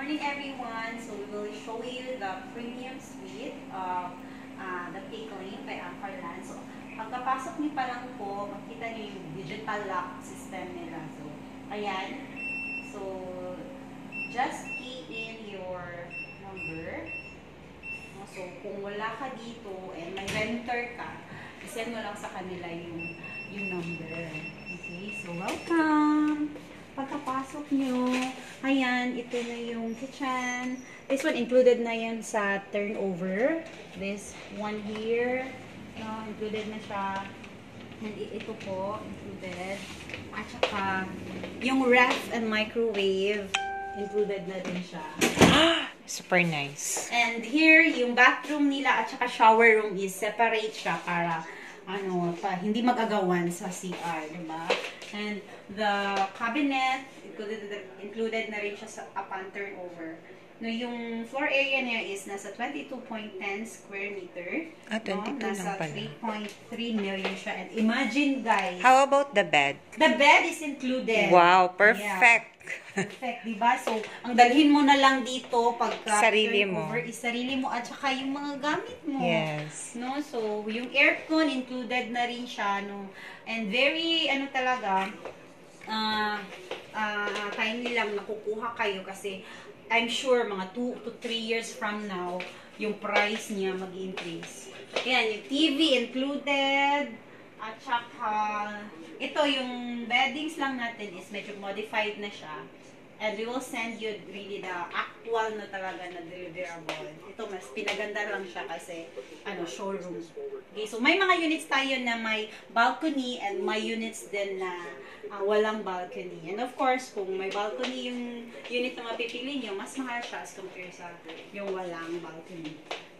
morning everyone. So we will show you the premium suite of uh, the Pickling by Anchorland. So pagkapasok niyo pa lang po, makita niyo yung digital lock system nila. So ayan. So just key in your number. So kung wala ka dito and may renter ka, isend mo lang sa kanila yung yung number. Okay, so welcome! Pagkapasok nyo, ayan, ito na yung kitchen. This one included na yan sa turnover. This one here, no, included na siya. And ito po, included. At saka, yung ref and microwave, included na din siya. Super nice. And here, yung bathroom nila at saka shower room is separate siya para ano, pa, hindi magagawan sa CR, di ba? And the cabinet, included, included na rin siya sa upon turnover. No, yung floor area niya is nasa 22.10 square meter. Ah, 22 no? Nasa lang pala. 3.3 million siya. And imagine, guys, How about the bed? the bed is included. Wow, Yeah. Perfect. Perfect, di ba? So, ang dalhin mo na lang dito pagka Sarili mo. is sarili mo at saka yung mga gamit mo. Yes. No? So, yung aircon included na rin siya, no? And very, ano talaga, ah, ah, timely lang nakukuha kayo kasi I'm sure mga 2 to 3 years from now, yung price niya mag-increase. Ayan, yung TV included, at saka, ito yung beddings lang natin is medyo modified na siya. And we will send you really the actual na talaga na deliverable. Ito mas pinaganda lang siya kasi ano showroom. Okay, so may mga units tayo na may balcony and may units din na ah, walang balcony. And of course, kung may balcony yung unit na mapipili nyo, mas mahal siya as compared sa yung walang balcony.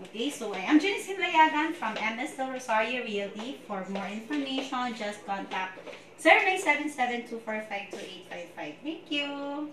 Okay, so I am Janice Hinlayagan from MS Del Rosario Realty. For more information, just contact 0977-245-2855. Thank you!